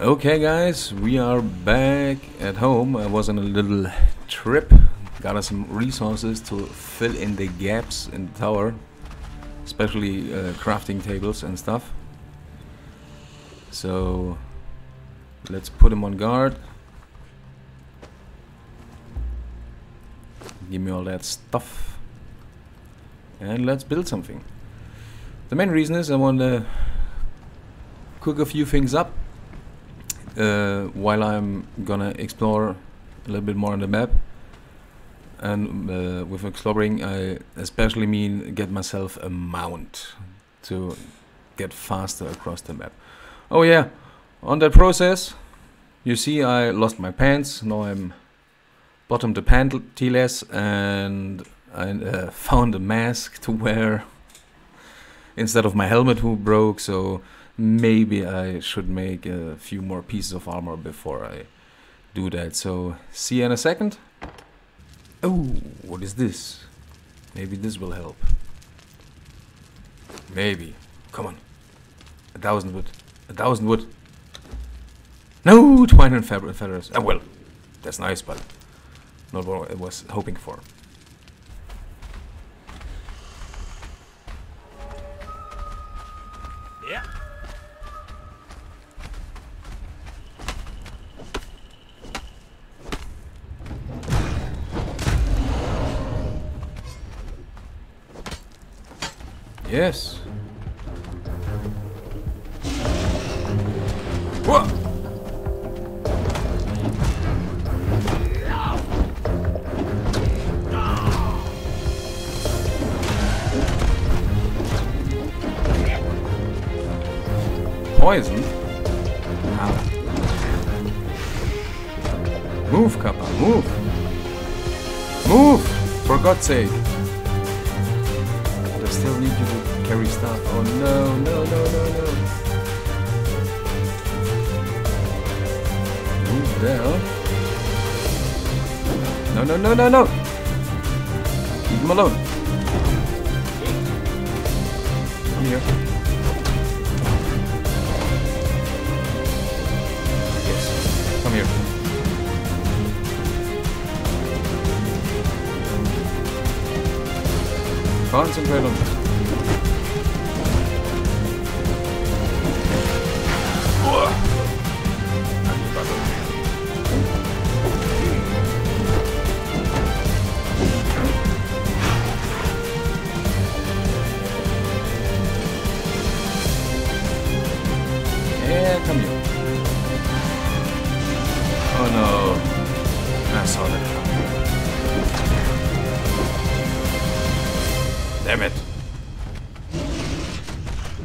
Okay, guys, we are back at home. I was on a little trip, got us some resources to fill in the gaps in the tower, especially uh, crafting tables and stuff. So let's put him on guard. Give me all that stuff, and let's build something. The main reason is I want to cook a few things up uh, while I'm gonna explore a little bit more on the map. And uh, with exploring, I especially mean get myself a mount to get faster across the map. Oh yeah, on that process, you see I lost my pants. Now I'm bottom to pantyless and I uh, found a mask to wear instead of my helmet who broke. So maybe I should make a few more pieces of armor before I do that. So see you in a second. Oh, what is this? Maybe this will help. Maybe. Come on. A thousand wood. A thousand wood. No, twine and feathers. Ah, well, that's nice, but not what I was hoping for. Yes. Whoa! Poison? How? Move, Kappa, move! Move! For God's sake! Still need you to carry stuff. Oh no, no, no, no, no. Move there. No, no, no, no, no. Leave him alone. Come here. Concentrate on this. Yeah,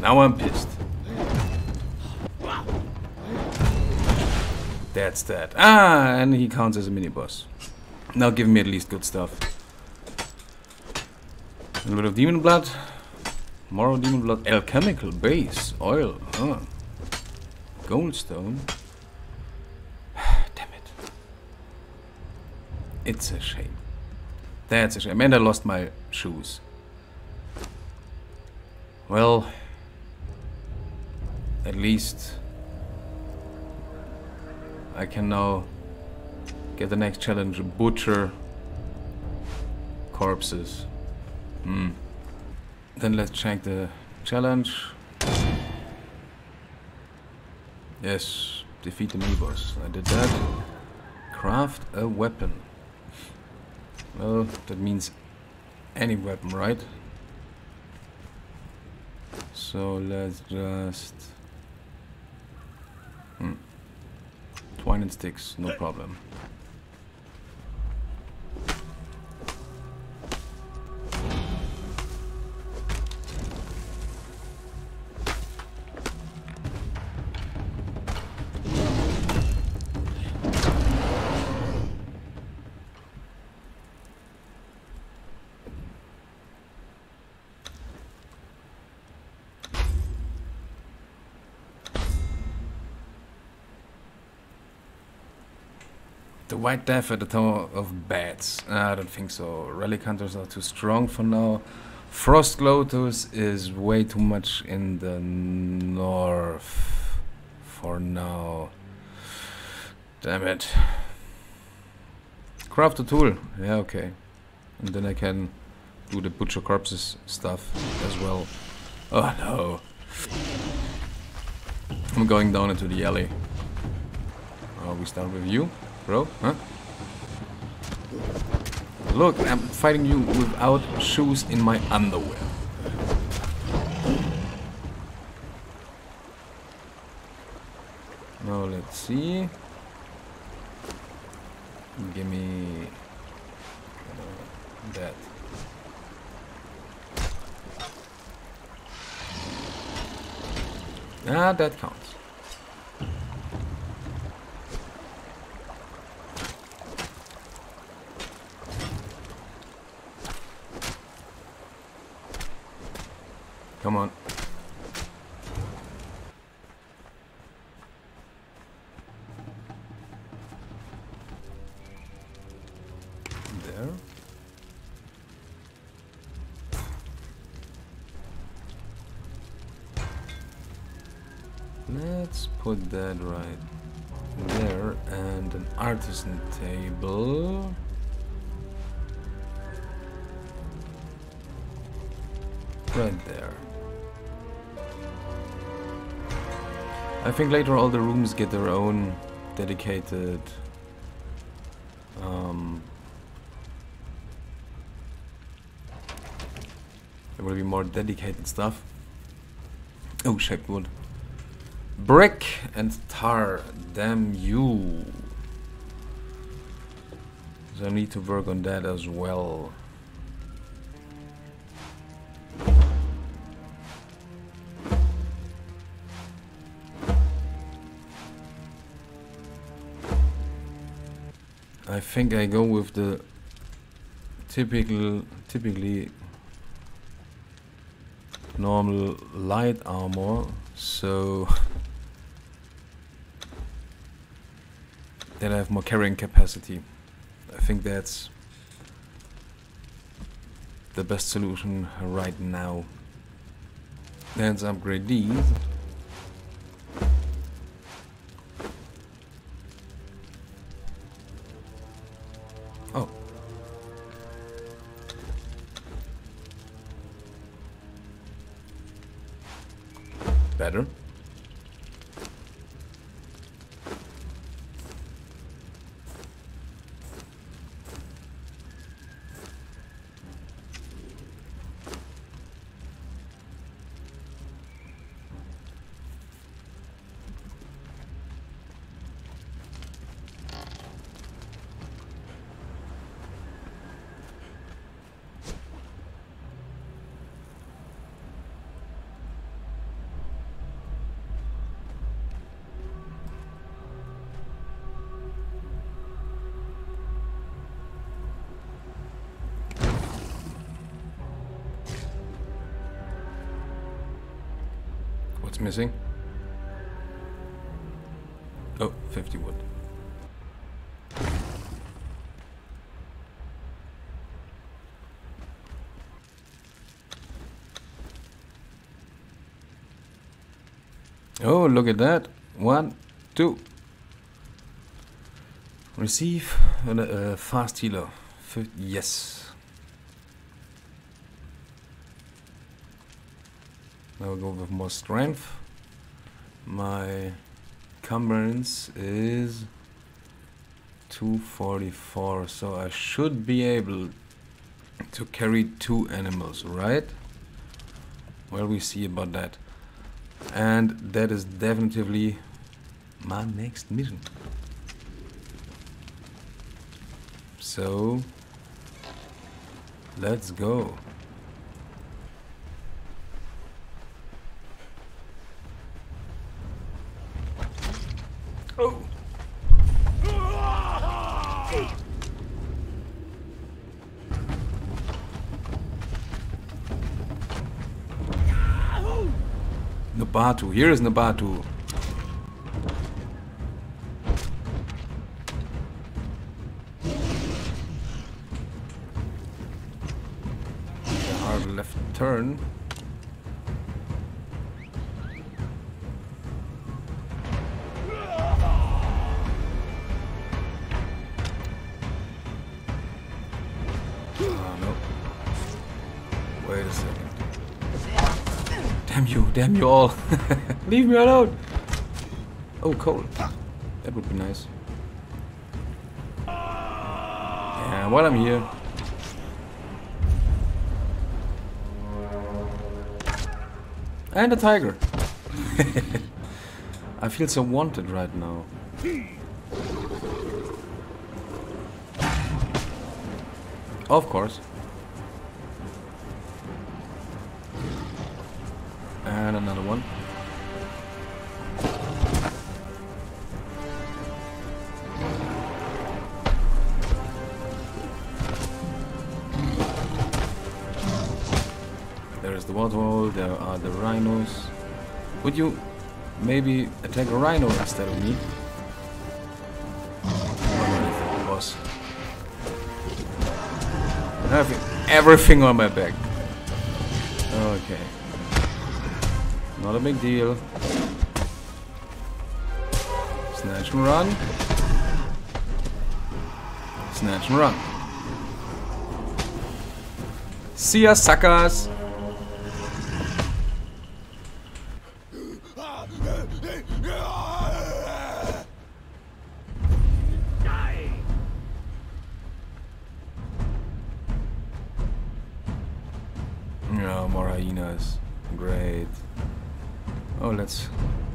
Now I'm pissed. That's that. Ah, and he counts as a mini boss. Now give me at least good stuff. A little bit of demon blood. More demon blood. Alchemical base. Oil. Huh. Goldstone. Damn it. It's a shame. That's a shame. And I lost my shoes. Well, at least I can now get the next challenge butcher corpses. Hmm. Then let's check the challenge. Yes, defeat the mini boss. I did that. Craft a weapon. Well, that means any weapon, right? So let's just. Hmm. Twine sticks, no problem. The White Death at the Tower of Bats. I don't think so. Relic Hunters are too strong for now. Frost Lotus is way too much in the north for now. Damn it. Craft a tool. Yeah, okay. And then I can do the butcher corpses stuff as well. Oh no. I'm going down into the alley. Oh, we start with you, bro, huh? Look, I'm fighting you without shoes in my underwear. Now let's see. Give me uh, that. Ah, that counts. Let's put that right there and an artisan table. Right there. I think later all the rooms get their own dedicated um, there will be more dedicated stuff. Oh, shaped wood. Brick and tar, damn you. So I need to work on that as well. I think I go with the typical, typically normal light armor, so that I have more carrying capacity. I think that's the best solution right now. Let's upgrade these. Oh. Better. Missing? Oh, 50 wood. Oh, look at that. One, two. Receive a uh, fast healer. Fif yes. Now we go with more strength. My cumbrance is 244, so I should be able to carry two animals, right? Well, we see about that. And that is definitively my next mission. So, let's go. Nabatu, here is Nabatu. Hard left turn. Damn you, all. Leave me alone. Oh, coal. That would be nice. Yeah, while I'm here. And a tiger. I feel so wanted right now. Of course. And another one. There is the waterhole, there are the rhinos. Would you maybe attack a rhino instead of me? boss. Having everything on my back. Okay. Not a big deal. Snatch and run. Snatch and run. See ya, suckers!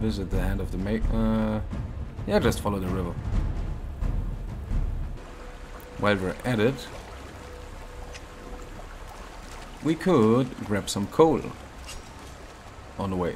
Visit the end of the ma- uh, yeah, just follow the river. While we're at it, we could grab some coal on the way.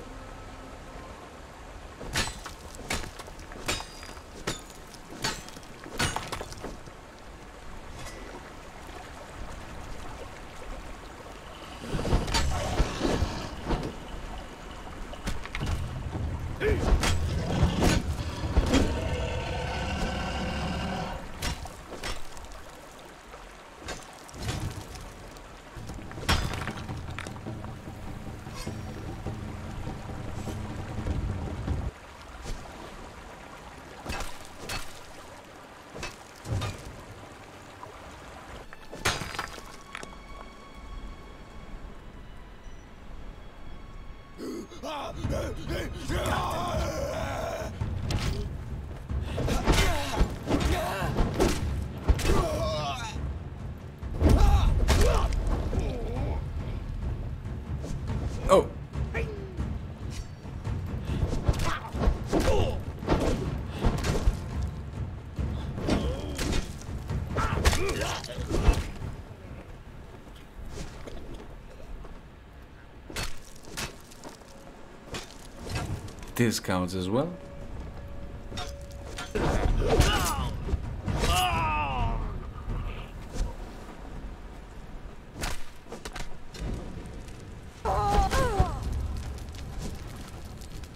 Oh! This counts as well.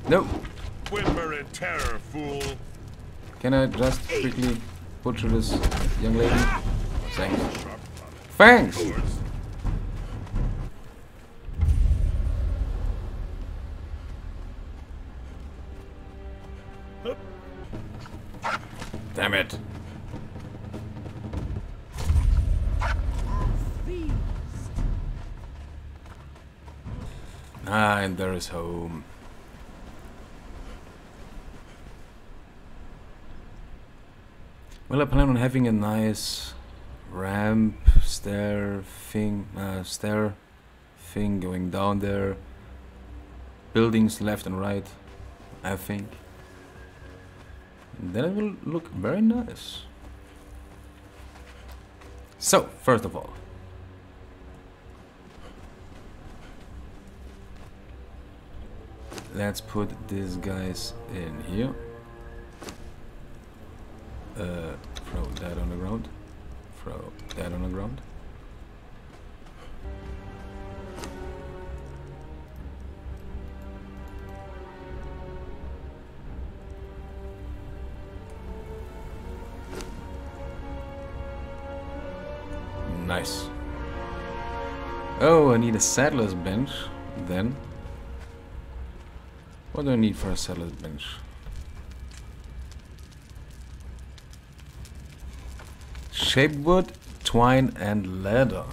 Nope. Whimper in terror, fool. Can I just quickly butcher this young lady? Thanks. Thanks! Damn it. Ah, and there is home. Well, I plan on having a nice ramp, stair thing, uh, stair thing going down there. Buildings left and right, I think. Then it will look very nice. So, first of all, let's put these guys in here. Uh, throw that on the ground. Throw that on the ground. Nice. Oh, I need a saddler's bench, then. What do I need for a saddler's bench? Shape wood, twine and leather.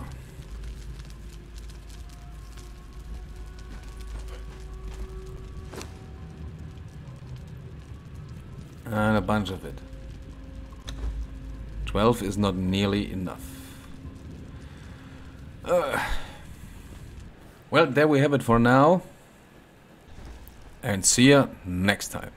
And a bunch of it. 12 is not nearly enough. Well, there we have it for now. And see ya next time.